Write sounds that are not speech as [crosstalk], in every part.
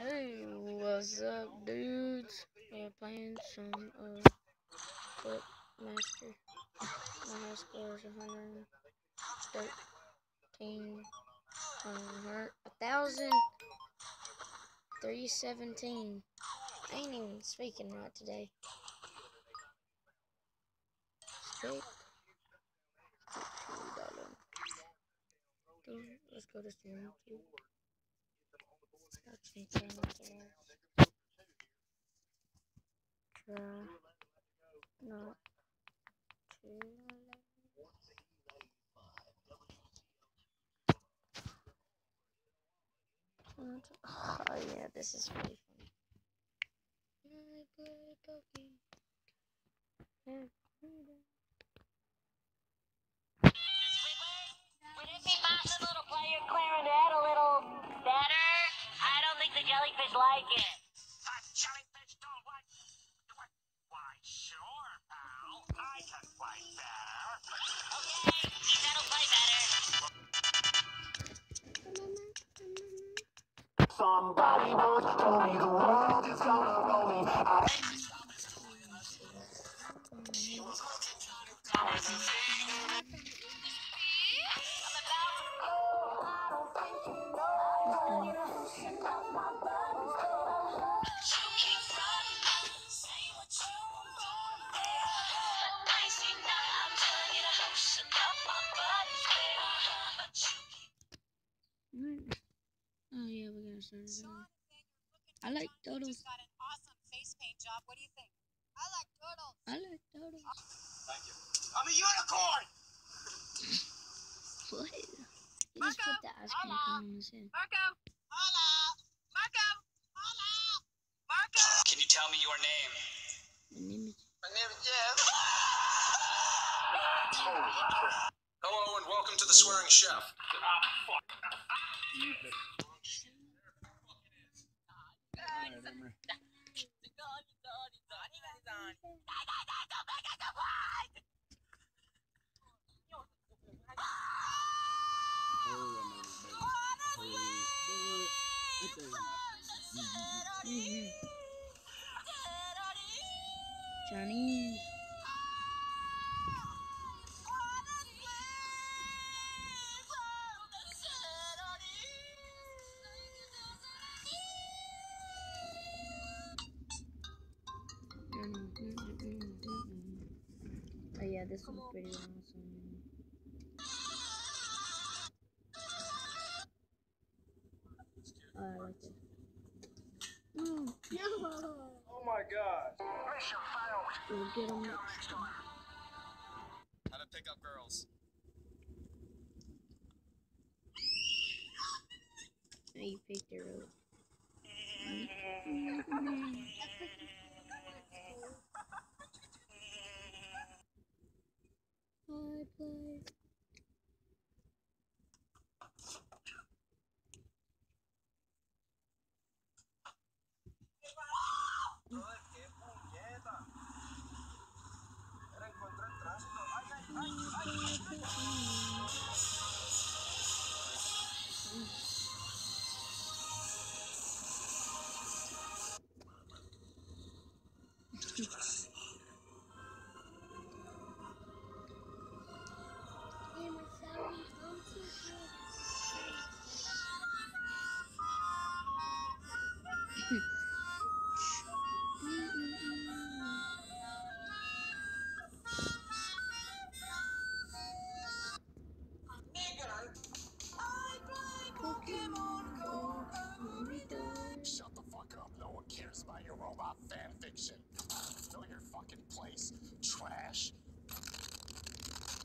Hey, what's up, dudes? We're playing some uh, Foot Master. My score is 113. Um, a thousand three seventeen. I ain't even speaking right today. Let's go to stream not. Oh yeah, this is really funny. Would Oh yeah, we're gonna start I like drunk. You turtles. just got an awesome face paint job. What do you think? I like turtles. I like turtles. Thank you. I'm a unicorn! What? He just put the ice cream cone on his head. Marco. Hola. Marco. Hola. Marco. Can you tell me your name? The name is My name is Jeff. Holy crap. Hello and welcome to the Swearing Chef. Mhm. Chinese. Oh yeah, this was pretty awesome. Oh, I like it. Mm, Oh my gosh. we'll get them next time. How to pick up girls. Oh, you picked it right. I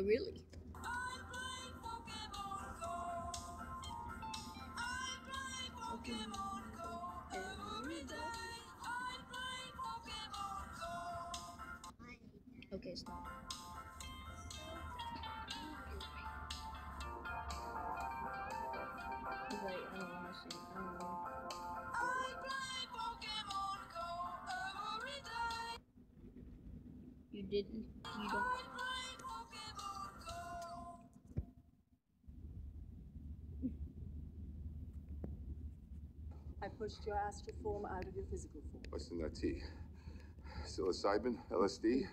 Oh, really? Okay, stop. Wait, I don't want to see. I don't know. You didn't. You don't. Pushed your astral form out of your physical form. What's in that tea? Psilocybin? LSD?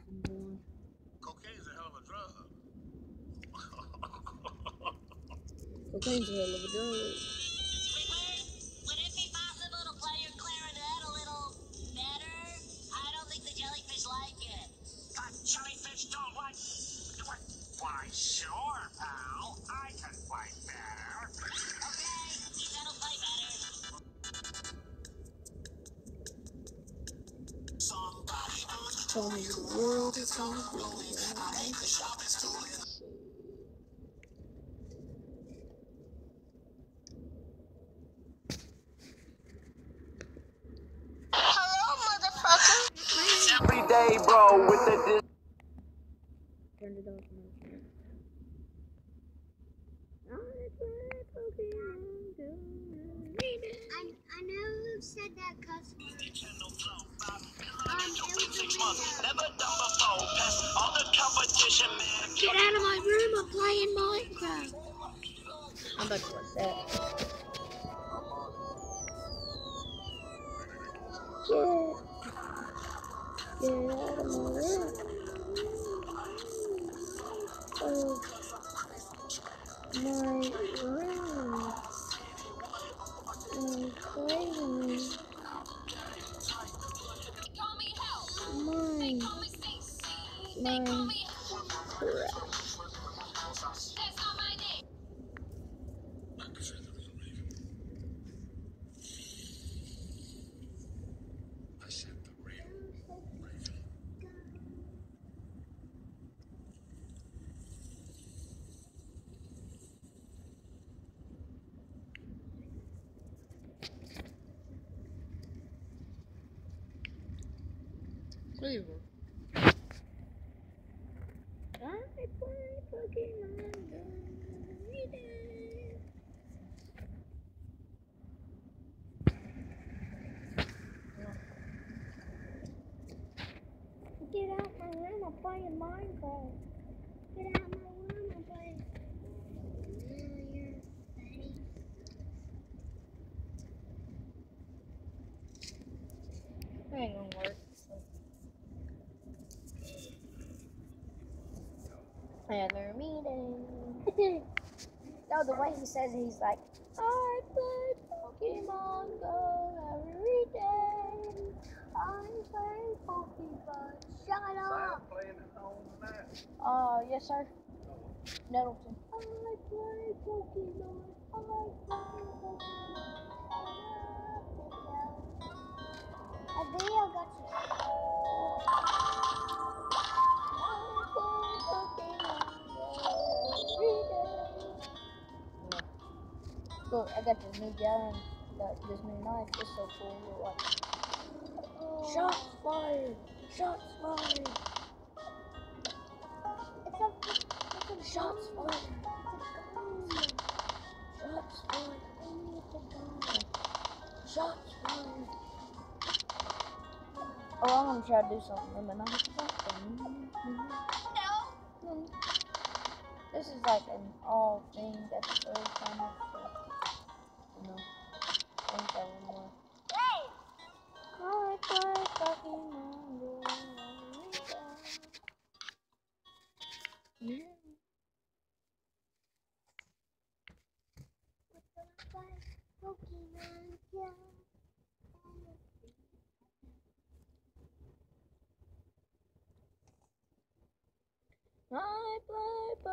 Cocaine's a hell of a drug. Cocaine's a hell of a drug. Tell me the world is the Every day, bro, with the Turned it off. I play Pokemon Go. I, know who said that cuss was never done before. Past all the competition, man. Get out of my room! I'm playing Minecraft. I'm about to watch that. Get, get out of my room. Oh, my room. Minecraft. I said the Raven. Raven. Cleveland. I play Pokemon Go every day. Get out my room, I'm playing Minecraft. Get out my room, I'm playing. That ain't gonna work. Another meeting. [laughs] no, the way he says it, he's like, I play Pokemon Go every day. I play Pokemon. Shut up. playing at home tonight. Uh, yes, sir. Nettleton. I play Pokemon. I play Pokemon. A video got you. Look, I got this new gun, got this new knife. It's so cool. Look. Shots fired! Shots fired! Shots fired! It's a gun. Shots fired! The. Shots fired! Oh, I'm gonna try to do something. Not something. This is like an all thing episode kind of. So, you know, I think that one more. I play Pokemon Go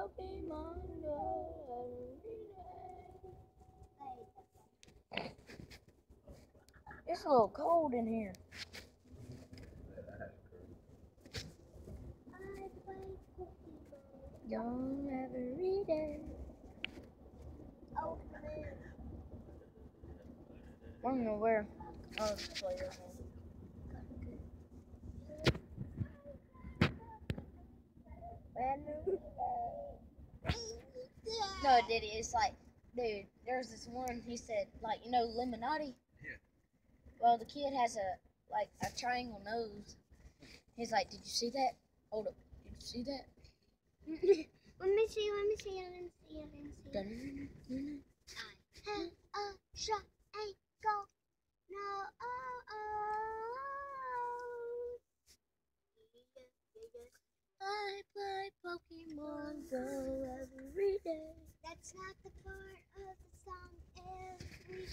Pokemon Go every day. It's a little cold in here. Go every day. Oh, man. I don't know where. One. No, it did. It's like, dude, there's this one. He said, like, you know, Lemonade. Yeah. Well, the kid has a like a triangle nose. He's like, did you see that? Hold up. Did you see that? [laughs] let me see, let me see, let me see, let me see. Dun-dun-dun-dun-dun. Hey, uh, shot, hey, go. No, oh, oh. I play Pokemon Go every day. That's not the part of the song every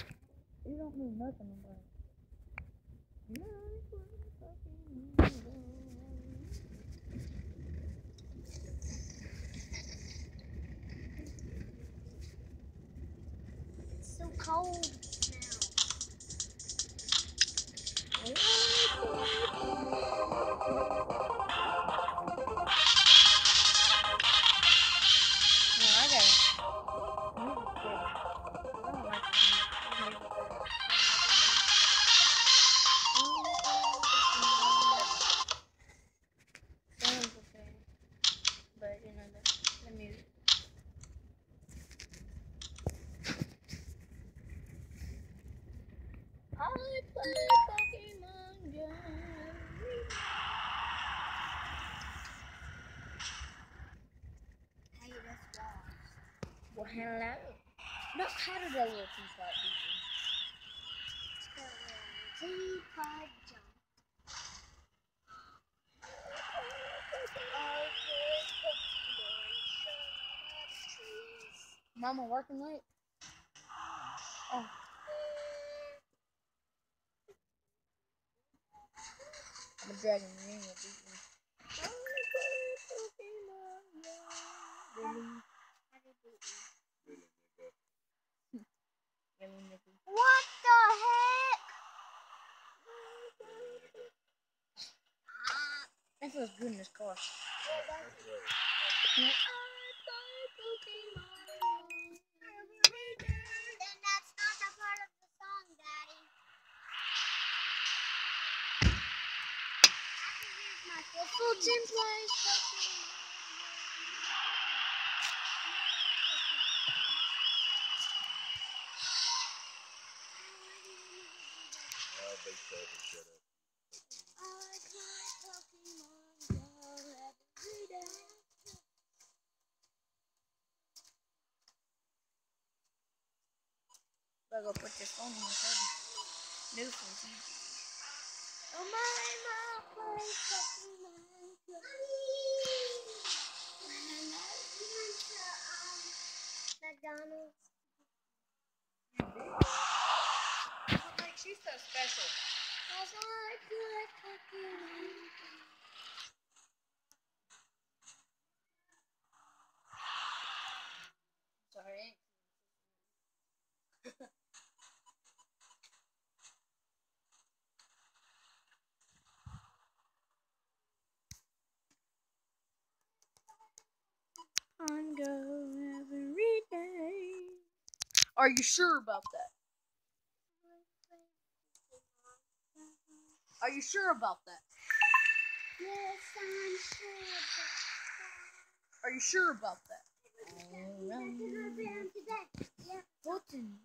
You don't know nothing about it. I play Pokemon Go. It's so cold hello. No, how did that little teapot jump. Mama working late? Oh. I'm a dragon ring will beat me. Really? Really, Mickey? What the heck? That feels good in this car. then that's not the part of the song, Daddy. I can use my Full team plays Oh, big seven, shut up. Better go put your phone in your table. New phone, too. Oh my, my play Pokemon Go. McDonald's. What makes you so special? Cause I play Pokemon Go. Sorry. [laughs] On go every day. Are you sure about that? Are you sure about that? Yes, I'm sure about that. Are you sure about that? All right. What's in